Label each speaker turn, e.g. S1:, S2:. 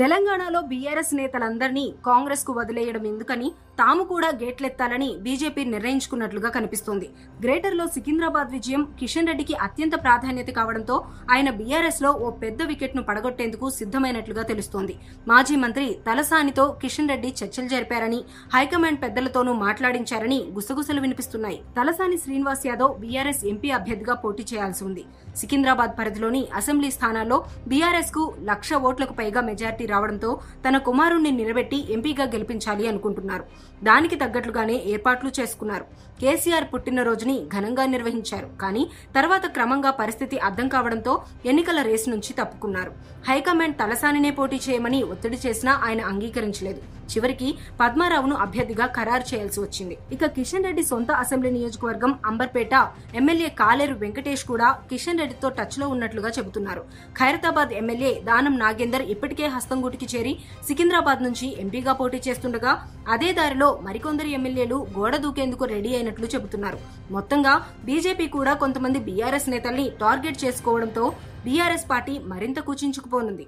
S1: తెలంగాణలో బీఆర్ఎస్ నేతలందరినీ కాంగ్రెస్కు వదిలేయడం ఎందుకని తాము కూడా గేట్లెత్తాలని బీజేపీ నిర్ణయించుకున్నట్లుగా కనిపిస్తోంది. గ్రేటర్లో సికింద్రాబాద్ విజయం కిషన్ రెడ్డికి అత్యంత ప్రాధాన్యత కావడంతో ఆయన బీఆర్ఎస్లో ఓ పెద్ద వికెట్ను పడగొట్టేందుకు సిద్ధమైనట్లుగా తెలుస్తోంది. మాజీ మంత్రి తలసానితో కిషన్ రెడ్డి చర్చలు జరిపారని హైకమాండ్ పెద్దలతోనూ మాట్లాడించారని గుసగుసలు వినిపిస్తున్నాయి. తలసాని శ్రీనివాస్ యాదవ్ బీఆర్ఎస్ ఎంపీ అభ్యర్థిగా పోటీ చేయాల్సి ఉంది. సికింద్రాబాద్ పరిధిలోని అసెంబ్లీ స్థానాల్లో బీఆర్ఎస్కు లక్ష ఓట్లకు పైగా మెజార్టీ రావడంతో తన కుమారుణ్ణి నిలబెట్టి ఎంపీగా గెలిపించాలి అనుకుంటున్నారు. దానికి తగ్గట్లుగానే ఏర్పాట్లు చేసుకున్నారు. కేసీఆర్ పుట్టినరోజుని ఘనంగా నిర్వహించారు. కానీ తర్వాత క్రమంగా పరిస్థితి అర్థం కావడంతో ఎన్నికల రేసు నుంచి తప్పుకున్నారు. హైకమాండ్ తలసానినే పోటీ చేయమని ఒత్తిడి చేసినా ఆయన అంగీకరించలేదు. చివరికి పద్మారావును అభ్యర్థిగా ఖరారు చేయాల్సి వచ్చింది. ఇక కిషన్ రెడ్డి సొంత అసెంబ్లీ నియోజకవర్గం అంబర్పేట ఎమ్మెల్యే కాలేరు వెంకటేష్ కూడా కిషన్ రెడ్డితో టచ్లో ఉన్నట్లుగా చెబుతున్నారు. ఖైరతాబాద్ ఎమ్మెల్యే దానం నాగేందర్ ఇప్పటికే హస్త హస్తంగూటికి చేరి సికింద్రాబాద్ నుంచి ఎంపీగా పోటీ చేస్తుండగా అదే దారిలో మరికొందరు ఎమ్మెల్యేలు గోడ దూకేందుకు రెడీ అయినట్లు చెబుతున్నారు. మొత్తంగా బీజేపీ కూడా కొంతమంది బీఆర్ఎస్ నేతల్ని టార్గెట్ చేసుకోవడంతో బీఆర్ఎస్ పార్టీ మరింత కుచించుకుపోనుంది.